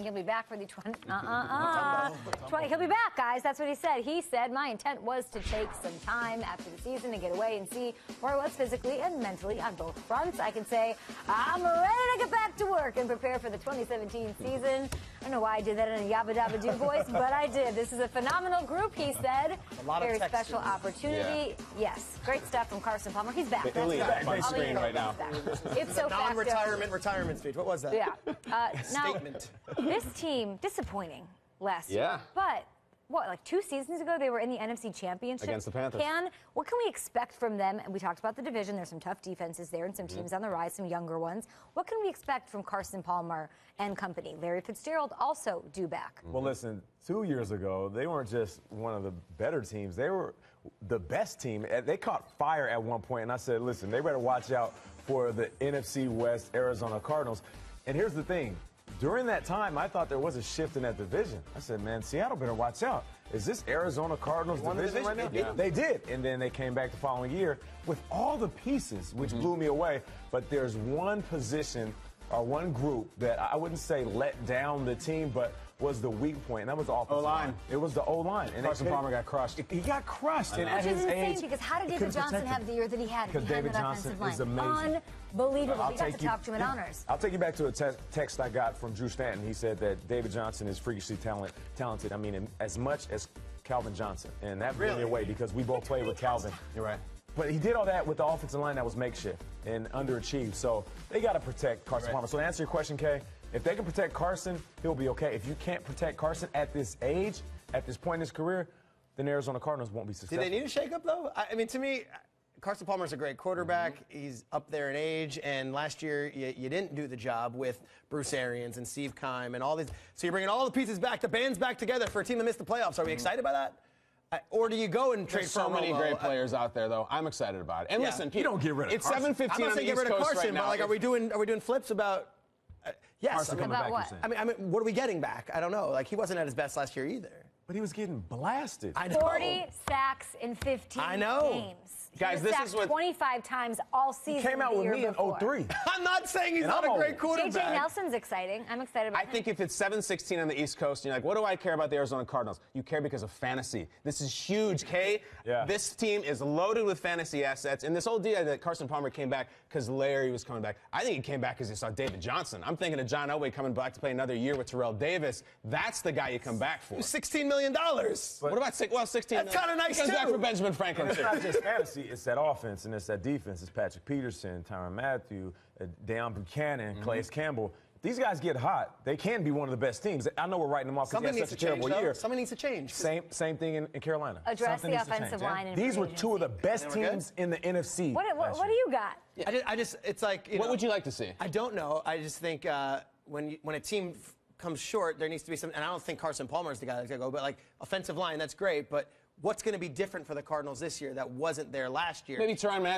he'll be back for the 20. Uh uh uh. 20, he'll be back, guys. That's what he said. He said, My intent was to take some time after the season to get away and see where I was physically and mentally on both fronts. I can say, I'm ready to get back to work and prepare for the 2017 season. I don't know why I did that in a yabba dabba do voice, but I did. This is a phenomenal group, he said. A lot of Very text special in this. opportunity. Yes. Great stuff from Carson Palmer. He's back. That's Really right. back on I'll screen right now. that. It's so fast. Non-retirement retirement speech. What was that? Yeah. Uh, now, Statement. this team disappointing last year. Yeah. But what, like two seasons ago, they were in the NFC Championship. Against the Panthers. Can what can we expect from them? And we talked about the division. There's some tough defenses there, and some Mm-hmm. teams on the rise, some younger ones. What can we expect from Carson Palmer and company? Larry Fitzgerald also due back. Well, listen, two years ago, they weren't just one of the better teams. They were the best team. Uh, They caught fire at one point, and I said, listen, they better watch out for the NFC West Arizona Cardinals. And here's the thing. During that time, I thought there was a shift in that division. I said, man, Seattle better watch out. Is this Arizona Cardinals division right now? division. They did. And then they came back the following year with all the pieces, which mm-hmm. blew me away. But there's one position or one group that I wouldn't say let down the team, but was the weak point, and that was the offensive O-line. It was the O line. And Carson they- Palmer got crushed. He got crushed, and at Which is his insane age, because how did David Johnson protect have the year that he had? Because behind David that Johnson offensive is line? amazing. Unbelievable. I'll we got take to you- talk to him in honors. I'll take you back to a te- text I got from Drew Stanton. He said that David Johnson is freakishly talent, talented. I mean, as much as Calvin Johnson, and that blew me Really? away because we both played with Calvin. You're right. But he did all that with the offensive line that was makeshift and underachieved. So they got to protect Carson Right. Palmer. So to answer your question, Kay, if they can protect Carson, he'll be okay. If you can't protect Carson at this age, at this point in his career, then Arizona Cardinals won't be Did successful. they need a shakeup though? I, I mean, to me, Carson Palmer's a great quarterback. Mm-hmm. He's up there in age, and last year you, you didn't do the job with Bruce Arians and Steve Keim and all these. So you're bringing all the pieces back, the band's back together for a team that missed the playoffs. Are we mm-hmm. excited by that? Or do you go and trade There's so for many great players out there, though. I'm excited about it. And Yeah. listen, You don't get rid of It's Carson. 7:15 I'm not on the saying get East rid of Coast Carson, right now. but like, are we doing are we doing flips about? Yes. I mean, coming About back, what? I mean, I mean, what are we getting back? I don't know. Like he wasn't at his best last year either. But he was getting blasted. I know. 40 sacks in 15 I know. games. He Guys, was this sacked is what- 25 times all season. Came out the with year me in before. 03. I'm not saying he's And not I'm a great quarterback. JJ Nelson's exciting. I'm excited about I think if it's 7-16 on the East Coast, and you're like, what do I care about the Arizona Cardinals? You care because of fantasy. This is huge, Kay. Yeah. This team is loaded with fantasy assets. And this whole deal that Carson Palmer came back because Larry was coming back. I think he came back because he saw David Johnson. I'm thinking of John Elway coming back to play another year with Terrell Davis. That's the guy you come back for. $16 million. what about? Well, 16. That's kinda nice, He comes back for Benjamin Franklin. And it's too. not just fantasy, it's that offense and it's that defense. It's Patrick Peterson, Tyrann Mathieu, uh, Deone Bucannon, Mm-hmm. Calais Campbell. These guys get hot. They can be one of the best teams. I know we're writing them off because Something they needs had to such a change, terrible though. year. Something needs to change. Same same thing in, in Carolina. Address Something the offensive change, yeah. line These free were two of the best They were good? teams in the NFC. What, what, what do you got? I just, I just, it's like. You What know, would you like to see? I don't know. I just think uh, when you, when a team f- comes short, there needs to be some. And I don't think Carson Palmer is the guy that's gonna go. But like offensive line, that's great. But what's going to be different for the Cardinals this year that wasn't there last year? Maybe Mathieu.